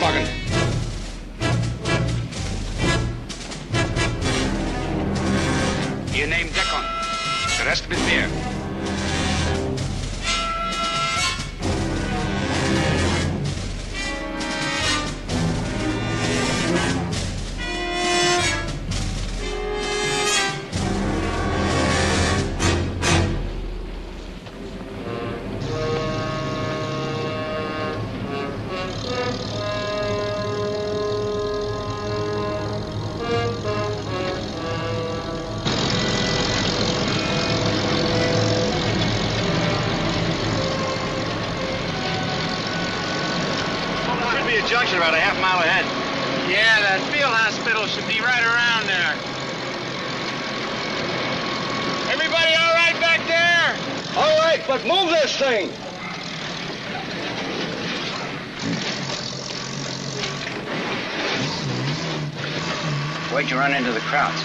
Mr. All right, but move this thing. Where'd you run into the Krauts?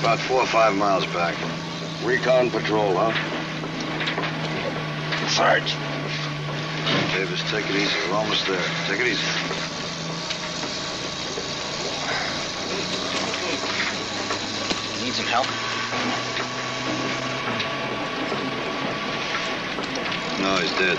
About four or five miles back. Recon patrol, huh? Sarge. Davis, take it easy. We're almost there. Take it easy. You need some help? No, he's dead.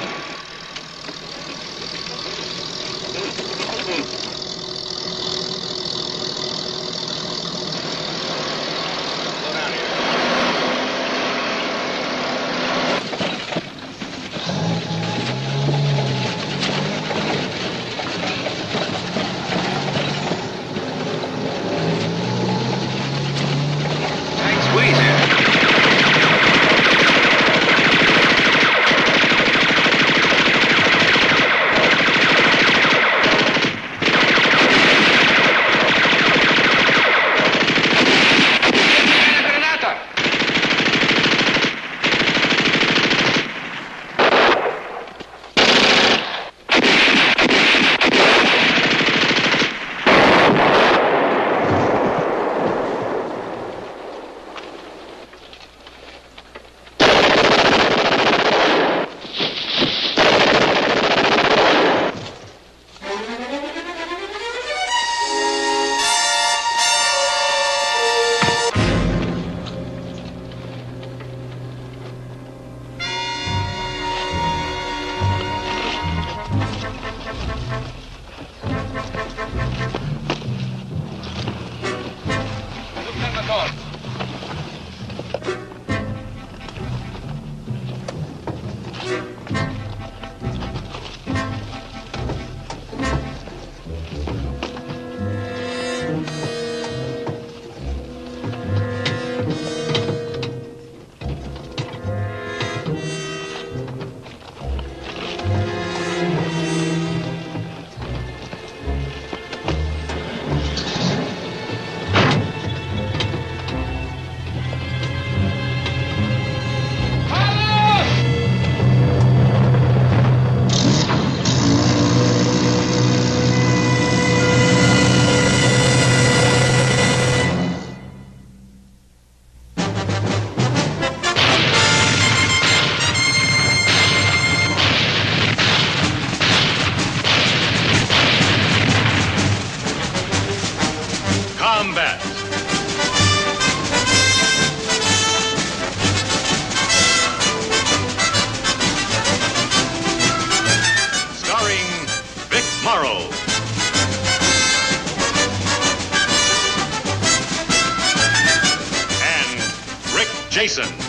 Jason.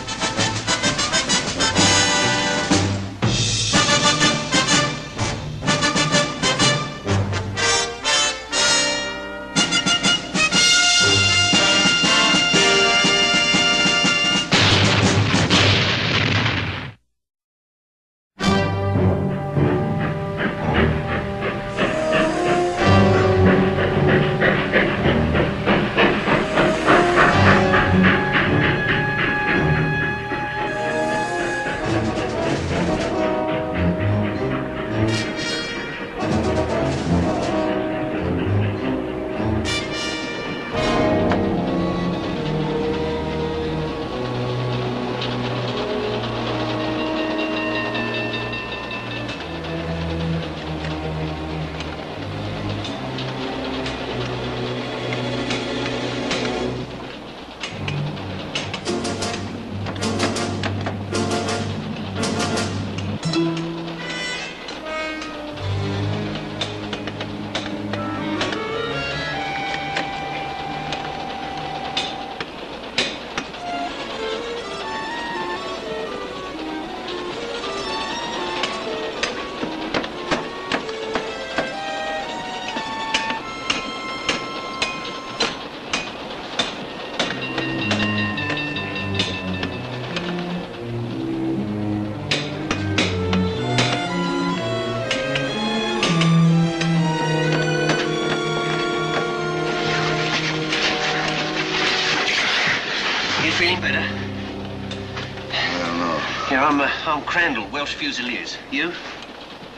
Crandall, Welsh Fusiliers. You?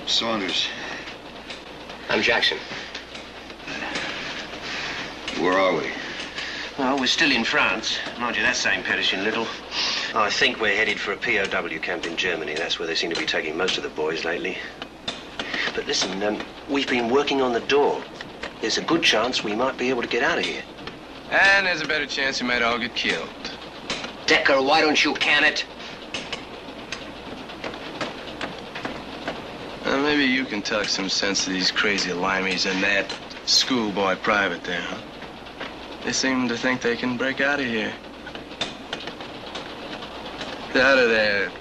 Saunders, I'm Jackson. where are we? Well, we're still in France. Mind you, that's ain't perishing little. I think we're headed for a POW camp in Germany. That's where they seem to be taking most of the boys lately. But listen, um, we've been working on the door. There's a good chance we might be able to get out of here. And there's a better chance we might all get killed. Decker, why don't you can it? Maybe you can talk some sense to these crazy limeys and that schoolboy private there, huh? They seem to think they can break out of here. Get out of there,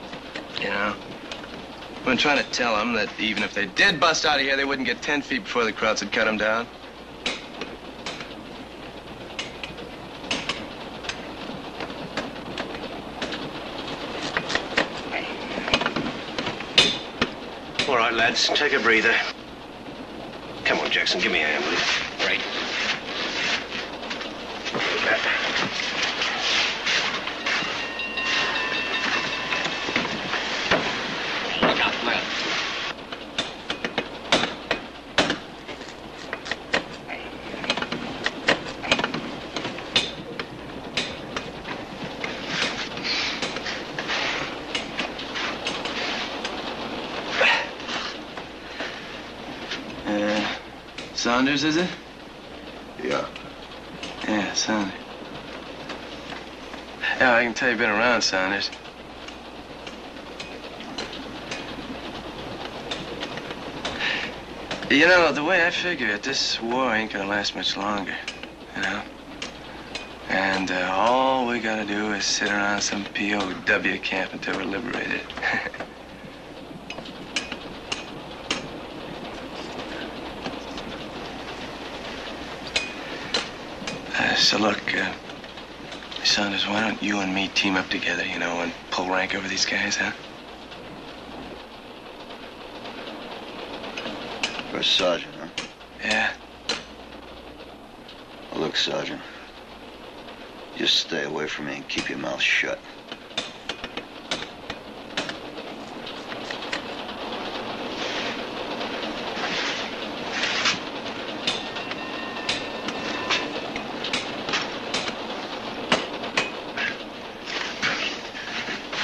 you know. I've been trying to tell them that even if they did bust out of here, they wouldn't get 10 feet before the Krauts had cut them down. Lads, take a breather. Come on, Jackson, give me a hand, will you? Right. Look out, look out. Uh, Saunders, is it? Yeah. Yeah, Saunders. Yeah, I can tell you've been around, Saunders. You know, the way I figure it, this war ain't gonna last much longer, you know? And uh, all we gotta do is sit around some POW camp until we're liberated. So look, uh, Saunders, why don't you and me team up together, you know, and pull rank over these guys, huh? You're a sergeant, huh? Yeah. Well, look, Sergeant. Just stay away from me and keep your mouth shut.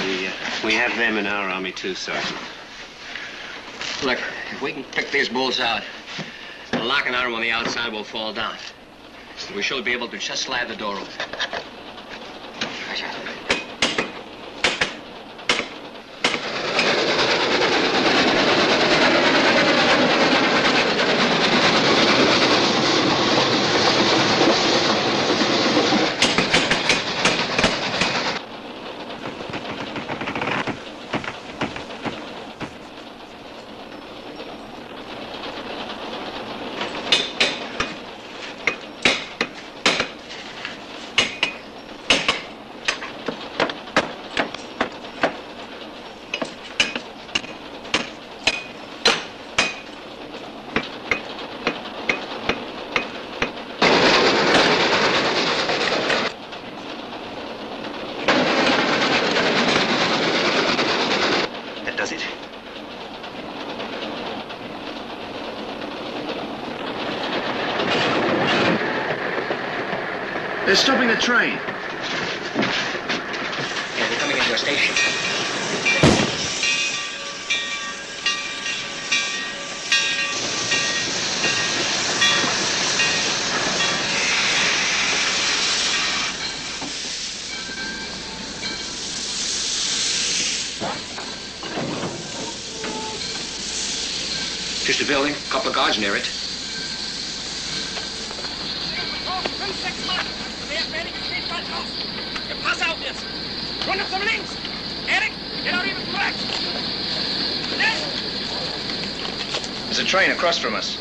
We, uh, in our army too, Sergeant. Look, if we can pick these bulls out, the lock arm on the outside will fall down. So we should be able to just slide the door open. That does it. They're stopping the train. Yeah, we're coming into a station. Just a building, a couple of guards near it. Pass auf jetzt! Runter zum links! Erik, genau even rechts! There's a train across from us.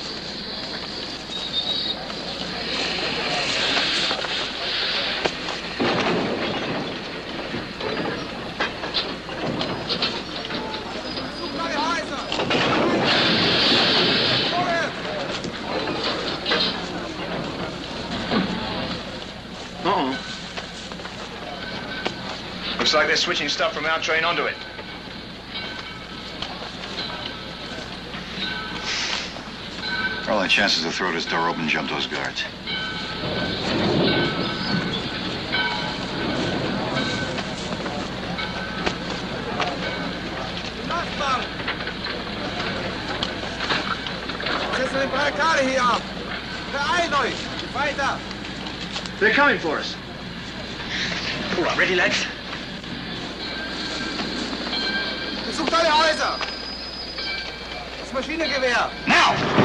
Uh-oh. Looks like they're switching stuff from our train onto it. For all the chances to throw this door open, jump those guards. Setzen die Barrikade hier ab. Beeilt euch. Weiter. They're coming for us. All right, ready, lads? Maschinengewehr. Now!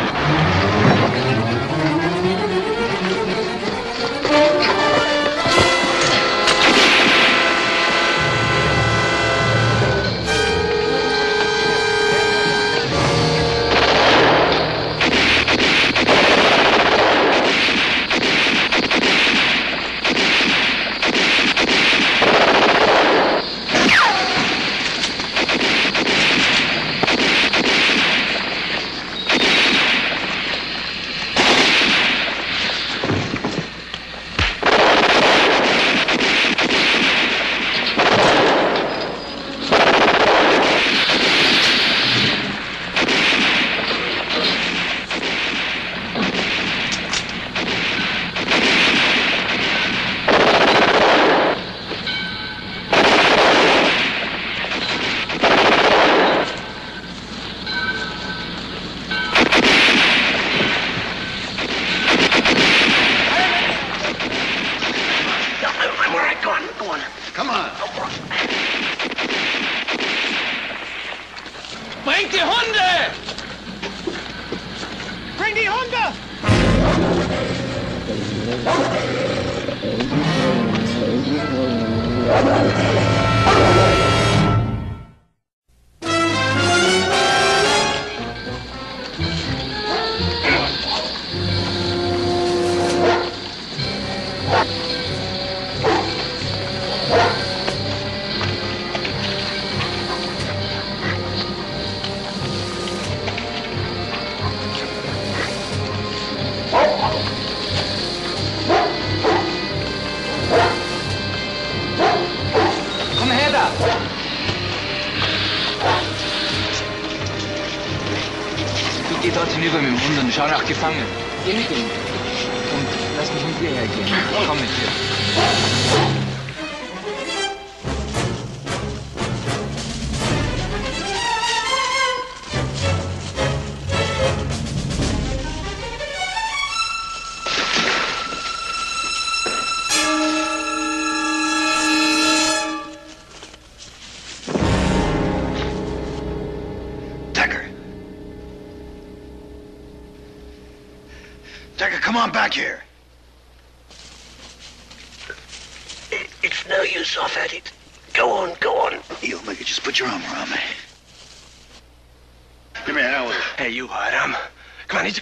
Geh dort hinüber mit dem Hund und schau nach Gefangenen. Geh mit ihm. Und lass mich mit dir hergehen. Komm mit dir.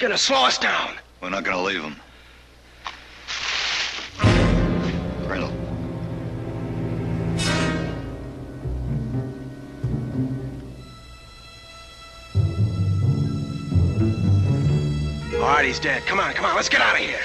He's gonna slow us down. We're not gonna leave him. Riddle. All right, he's dead. Come on, come on, let's get out of here.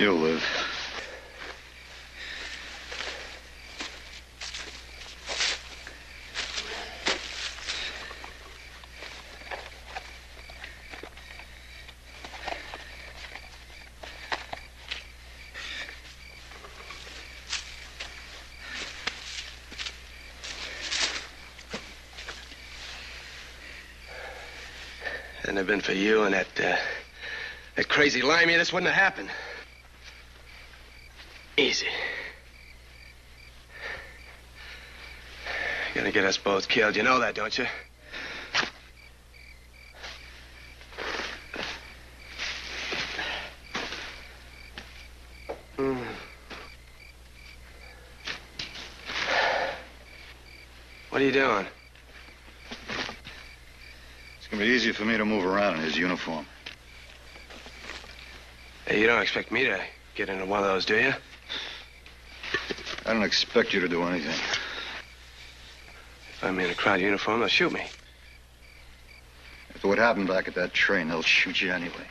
You'll live. Hadn't it been for you and that, uh, that crazy limey, this wouldn't have happened. Easy. Gonna get us both killed. You know that, don't you? Hmm. What are you doing? It's gonna be easier for me to move around in his uniform. Hey, you don't expect me to get into one of those, do you? I don't expect you to do anything. If I'm in a Kraut uniform, they'll shoot me. After what happened back at that train, they'll shoot you anyway.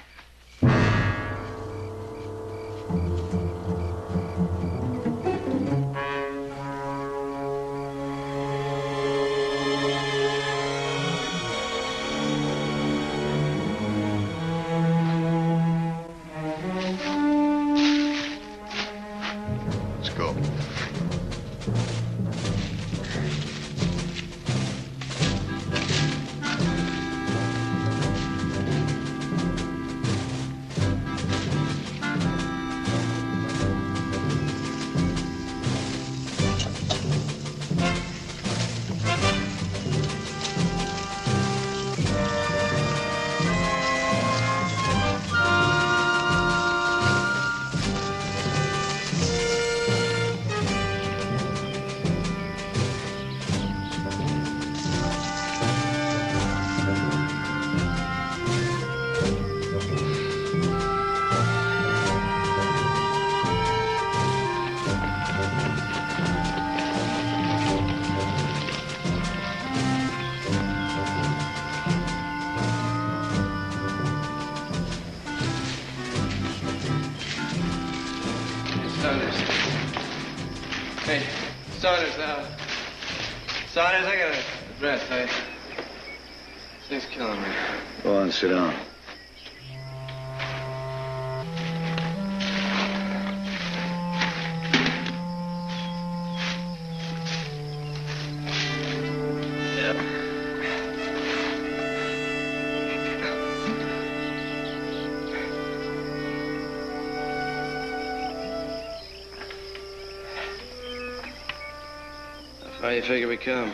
How you figure we come?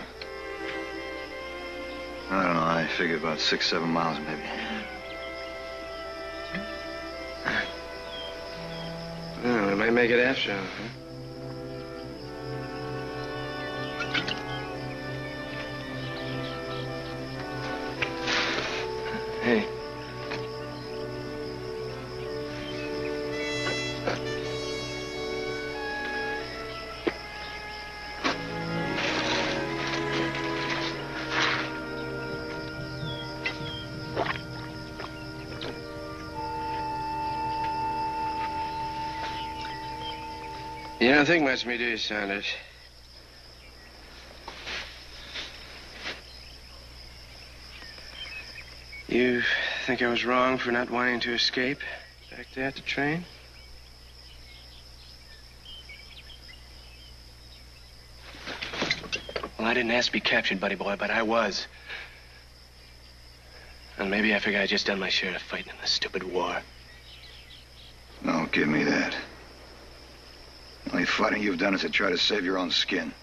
I don't know. I figure about six, seven miles, maybe. Well, we might make it after huh? You don't think much me, do you, Saunders? You think I was wrong for not wanting to escape back there at the train? Well, I didn't ask to be captured, buddy boy, but I was. And maybe I figure I just done my share of fighting in this stupid war. No, give me that. Only fighting you've done is to try to save your own skin.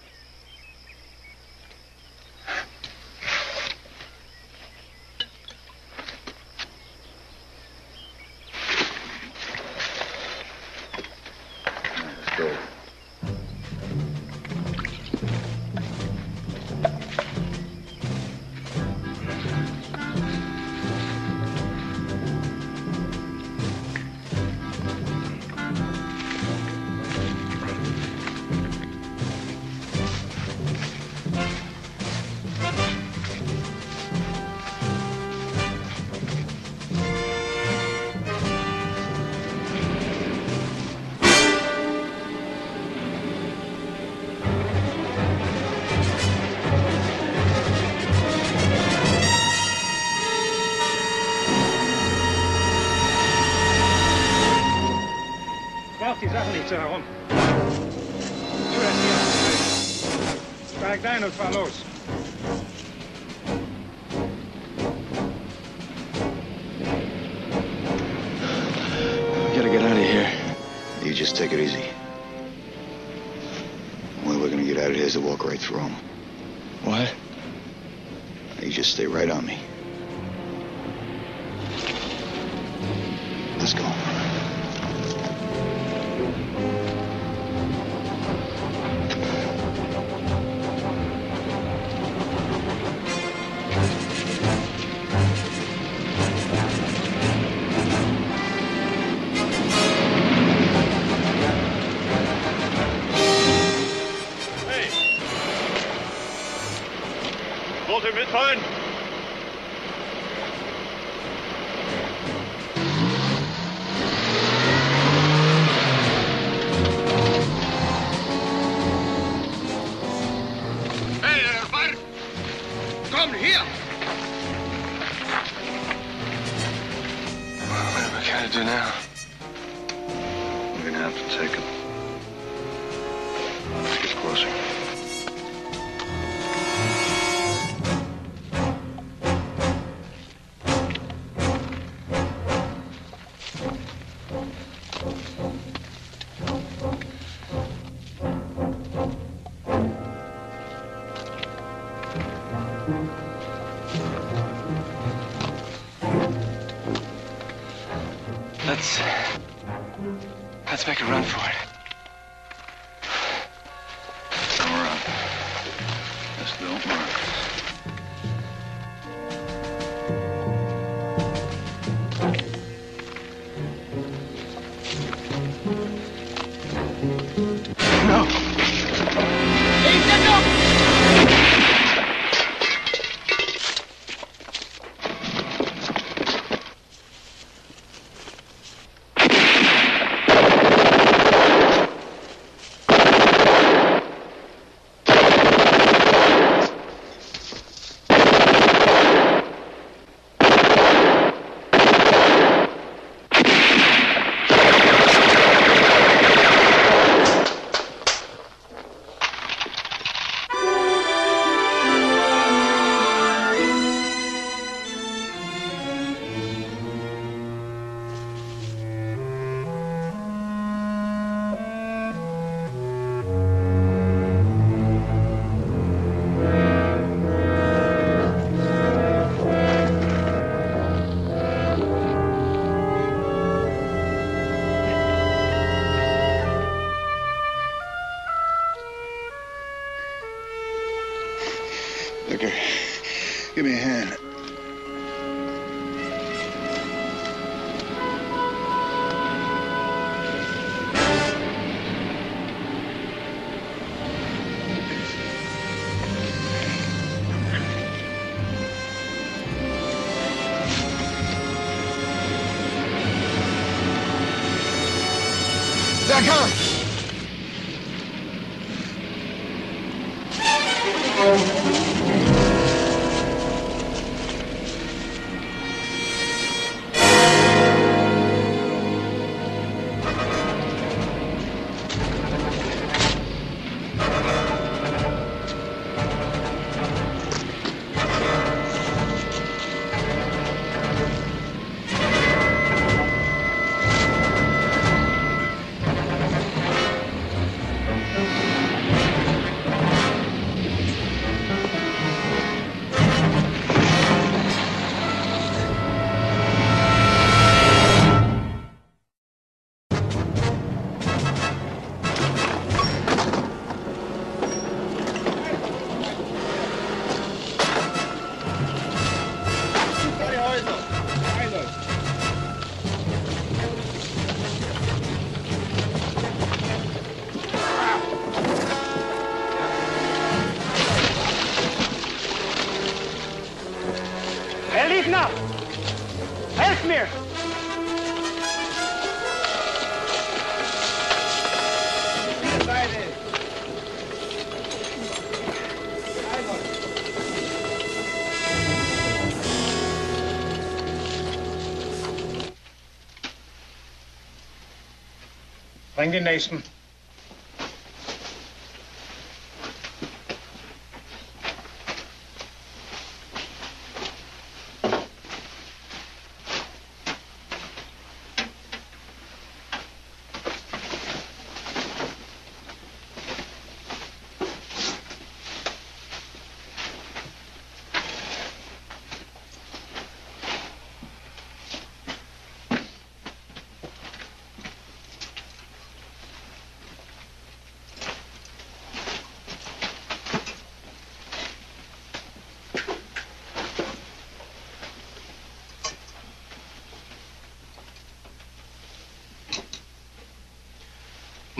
Bring den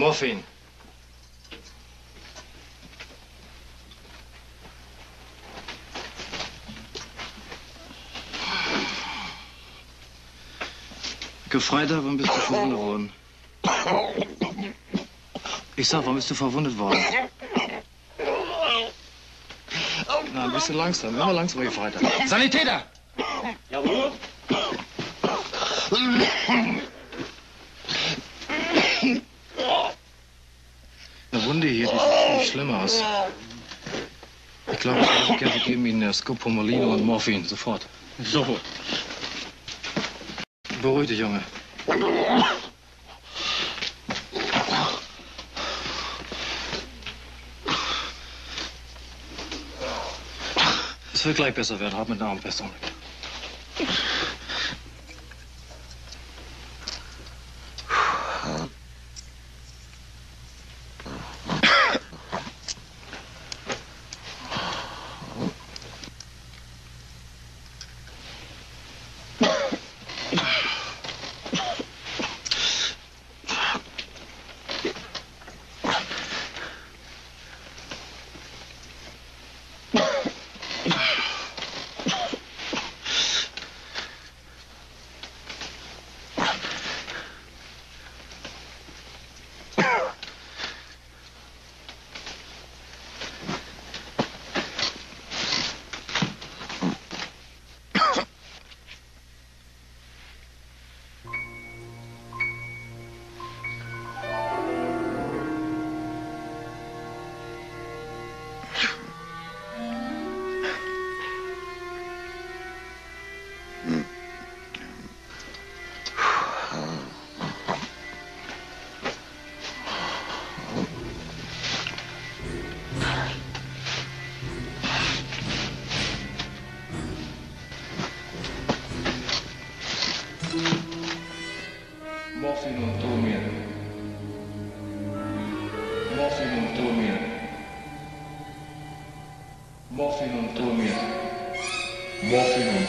Morphin. Gefreiter, warum bist du verwundet worden? Ich sag, warum bist du verwundet worden? Na, ein bisschen langsam, immer langsamer, Gefreiter. Sanitäter! Jawohl. Ich geben Ihnen äh, Scopomolino und Morphin, sofort. Sofort. Beruhig dich, Junge. Es wird gleich besser werden. Hab mit der Arm Morphin on Morphin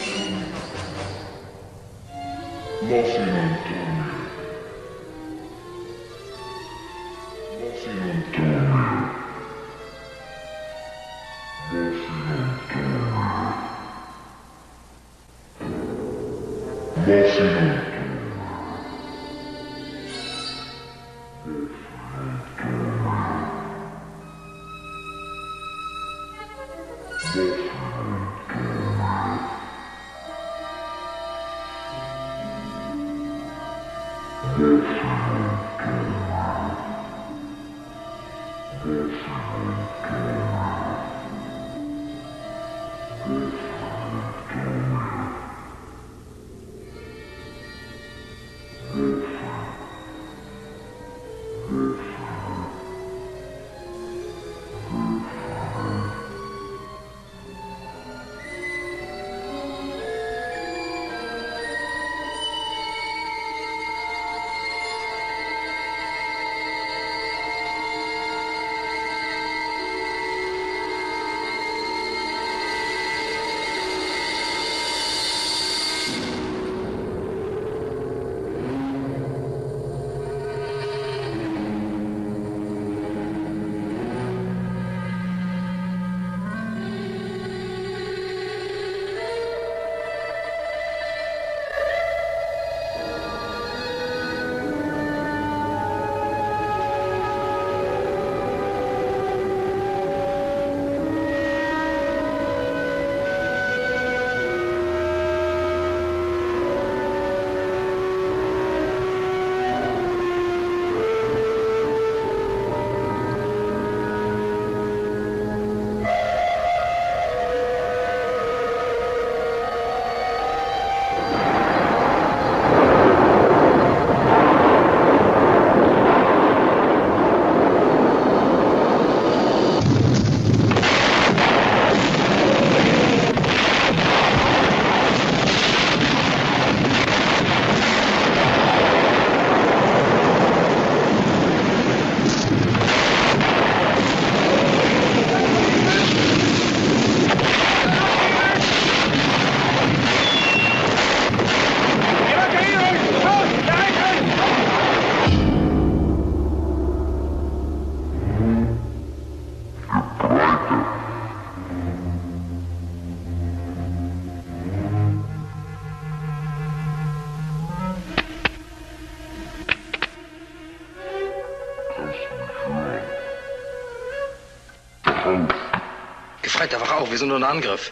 wir sind unter Angriff.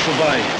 bicho vai.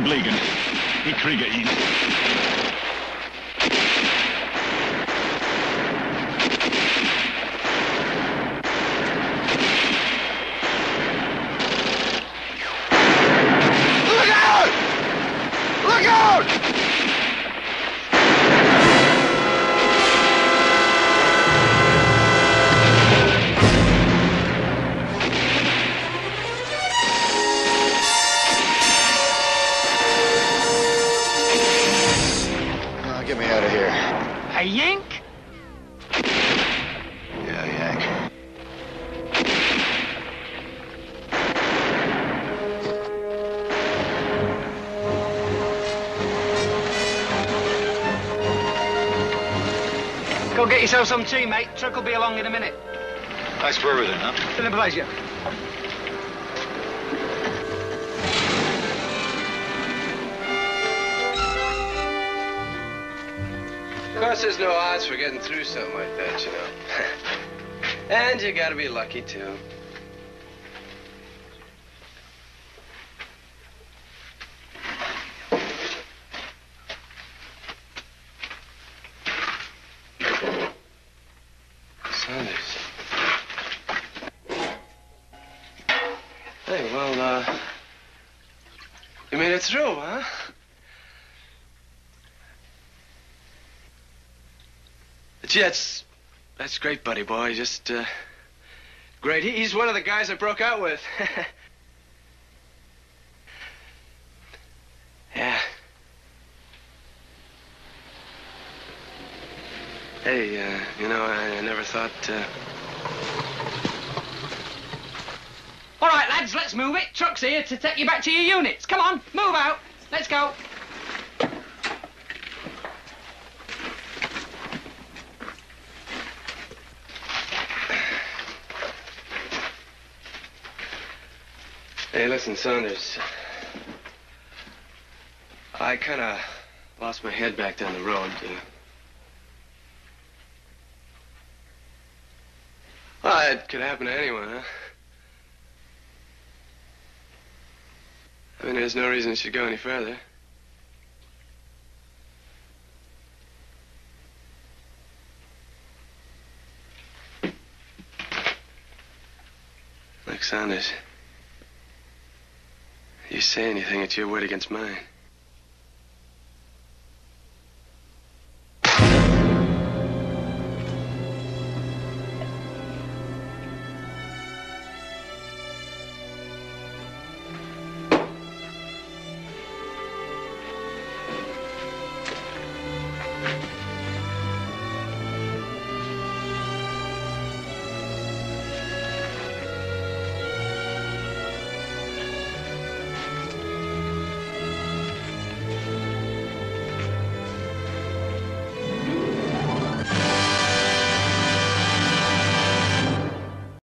Bleib liegen. Ich kriege ihn. Look out! Look out! Yourself some tea, mate. Truck will be along in a minute. Thanks for everything, huh? Been a pleasure. Of course, there's no odds for getting through something like that, you know. and you gotta be lucky, too. Saunders. Hey, well, uh... You made it through, huh? That's, that's great, buddy boy. Just, uh, great. He, he's one of the guys I broke out with. yeah. Hey, uh, you know, I, I never thought, uh... All right, lads, let's move it. Truck's here to take you back to your units. Come on, move out. Let's go. Listen, Saunders. I kind of lost my head back down the road. Well, ah, it could happen to anyone, huh? I mean, there's no reason it should go any further. Look, Saunders. You say anything, it's your word against mine.